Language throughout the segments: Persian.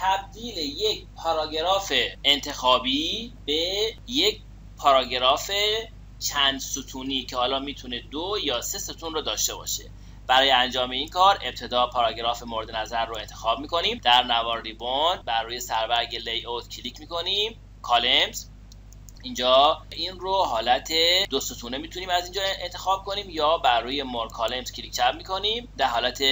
تبدیل یک پاراگراف انتخابی به یک پاراگراف چند ستونی که حالا می‌تونه دو یا سه ستون رو داشته باشه. برای انجام این کار ابتدا پاراگراف مورد نظر رو انتخاب می‌کنیم. در نوار ribbon بر روی سربرگ layout کلیک می‌کنیم. columns. اینجا این رو حالت دو ستونه می‌تونیم از اینجا انتخاب کنیم یا بر روی more columns کلیک چپ می‌کنیم. در حالت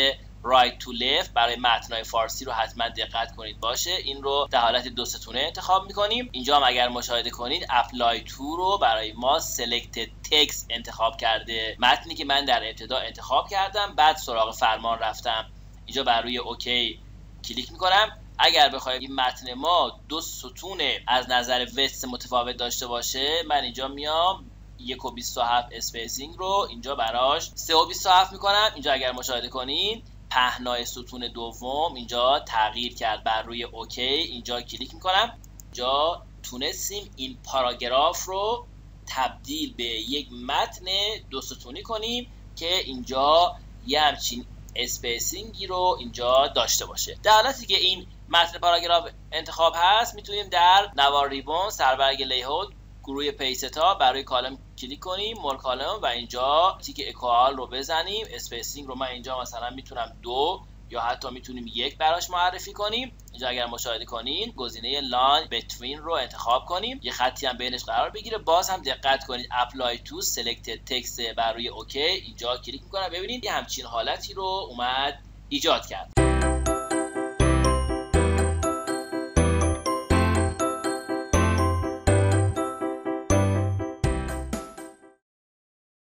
right to left برای متنای فارسی رو حتما دقت کنید. باشه. این رو در حالت دو ستونه انتخاب می‌کنیم. اینجا هم اگر مشاهده کنید apply to رو برای ما selected text انتخاب کرده. متنی که من در ابتدا انتخاب کردم بعد سراغ فرمان رفتم. اینجا بر روی OK کلیک می‌کنم. اگر بخوایم این متن ما دو ستون از نظر وسعت متفاوت داشته باشه من اینجا میام. یک و 27 spacing رو اینجا براش 3 و 27 می‌کنم. اینجا اگر مشاهده کنین پهنای ستون دوم اینجا تغییر کرد بر روی OK اینجا کلیک می‌کنم. اینجا تونستیم این پاراگراف رو تبدیل به یک متن دو ستونی کنیم که اینجا یه همچین spacing ی رو اینجا داشته باشه. در حالتی که این متن پاراگراف انتخاب هست می‌تونیم در نوار ribbon سربرگ layout گروه page setup روی column کلیک کنیم more column و اینجا تیک equal رو بزنیم. spacing رو من اینجا مثلا می‌تونم دو یا حتی می‌تونیم یک براش معرفی کنیم. اینجا اگر مشاهده کنین گزینه line between رو انتخاب کنیم. یه خطی هم بینش قرار بگیره. باز هم دقت کنید apply to selected text بر روی OK اینجا کلیک می‌کنم. ببینید یه همچین حالتی رو اومد ایجاد کرد.